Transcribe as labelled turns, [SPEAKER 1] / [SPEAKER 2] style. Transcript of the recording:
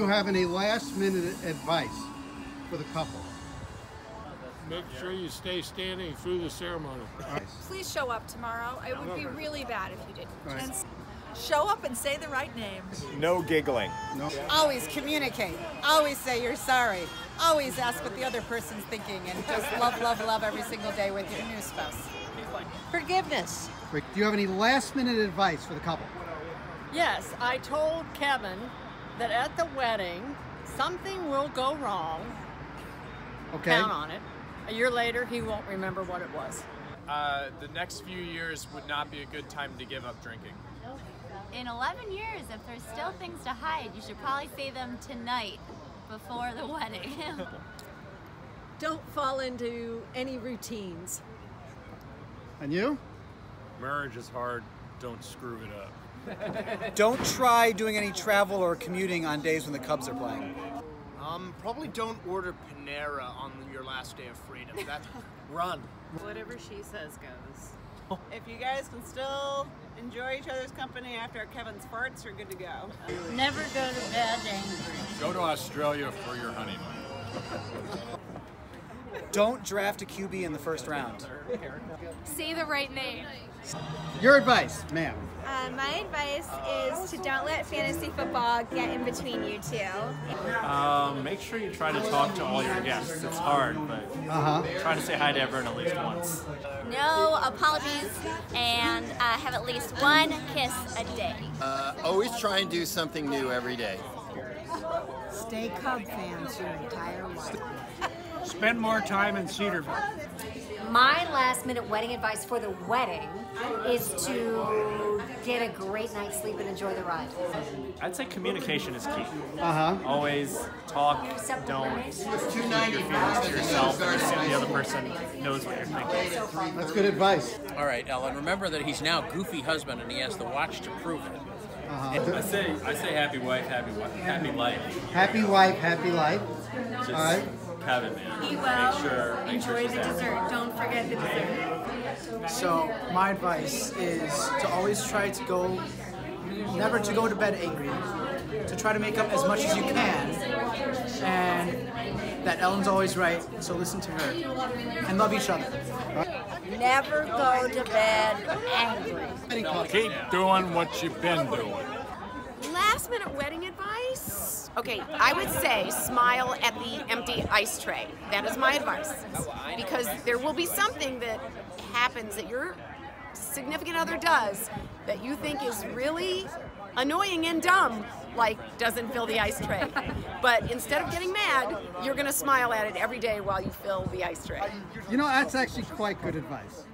[SPEAKER 1] you have any last minute advice for the couple?
[SPEAKER 2] Make sure you stay standing through the ceremony.
[SPEAKER 3] Please show up tomorrow. It would be really bad if you didn't.
[SPEAKER 1] Right.
[SPEAKER 3] And
[SPEAKER 4] Show up and say the right names.
[SPEAKER 5] No giggling.
[SPEAKER 1] No.
[SPEAKER 4] Always communicate. Always say you're sorry. Always ask what the other person's thinking and just love, love, love every single day with your new spouse.
[SPEAKER 6] Forgiveness.
[SPEAKER 1] Rick, do you have any last minute advice for the couple?
[SPEAKER 6] Yes, I told Kevin that at the wedding something will go wrong.
[SPEAKER 1] Okay.
[SPEAKER 6] Count on it. A year later, he won't remember what it was.
[SPEAKER 5] Uh, the next few years would not be a good time to give up drinking.
[SPEAKER 7] In 11 years, if there's still things to hide, you should probably say them tonight before the wedding.
[SPEAKER 8] Don't fall into any routines.
[SPEAKER 1] And you?
[SPEAKER 2] Marriage is hard. Don't screw it up.
[SPEAKER 9] Don't try doing any travel or commuting on days when the Cubs are playing.
[SPEAKER 10] Um, probably don't order Panera on your last day of freedom. That's run.
[SPEAKER 11] Whatever she says goes. If you guys can still enjoy each other's company after Kevin's farts, you're good to go.
[SPEAKER 6] Never go to bed angry.
[SPEAKER 2] Go to Australia for your honeymoon.
[SPEAKER 9] Don't draft a QB in the first round.
[SPEAKER 3] say the right name.
[SPEAKER 1] Your advice, ma'am.
[SPEAKER 12] Uh, my advice is to don't let fantasy football get in between you two.
[SPEAKER 13] Um, make sure you try to talk to all your guests. It's hard, but
[SPEAKER 1] Uh huh.
[SPEAKER 13] try to say hi to everyone at least once.
[SPEAKER 7] no apologies and uh, have at least one kiss a day.
[SPEAKER 10] Uh, always try and do something new every day.
[SPEAKER 4] Stay Cub fans your entire life.
[SPEAKER 2] Spend more time in Cedarville.
[SPEAKER 14] My last minute wedding advice for the wedding is to get a great night's sleep and enjoy the ride.
[SPEAKER 13] I'd say communication is key.
[SPEAKER 1] Uh huh.
[SPEAKER 13] Always talk, don't keep your feelings to yourself, and assume the other person knows what you're thinking.
[SPEAKER 1] That's good advice.
[SPEAKER 15] All right, Ellen, remember that he's now goofy husband and he has the watch to prove it.
[SPEAKER 1] Uh-huh.
[SPEAKER 13] I say, I say happy wife, happy wife, happy life.
[SPEAKER 1] Happy wife, happy life.
[SPEAKER 13] Just
[SPEAKER 1] All right.
[SPEAKER 13] Kevin, man.
[SPEAKER 3] Eat well.
[SPEAKER 13] Make sure, make
[SPEAKER 3] Enjoy
[SPEAKER 13] sure
[SPEAKER 3] the
[SPEAKER 13] she's happy.
[SPEAKER 3] dessert. Don't forget the dessert.
[SPEAKER 9] So my advice is to always try to go, never to go to bed angry, to try to make up as much as you can, and that Ellen's always right. So listen to her and love each other.
[SPEAKER 4] Never go to bed angry.
[SPEAKER 2] Keep doing what you've been doing.
[SPEAKER 3] Last minute wedding advice? Okay, I would say smile at the empty ice tray. That is my advice. Because there will be something that happens that your significant other does that you think is really annoying and dumb, like doesn't fill the ice tray. But instead of getting mad, you're gonna smile at it every day while you fill the ice tray.
[SPEAKER 1] You know, that's actually quite good advice.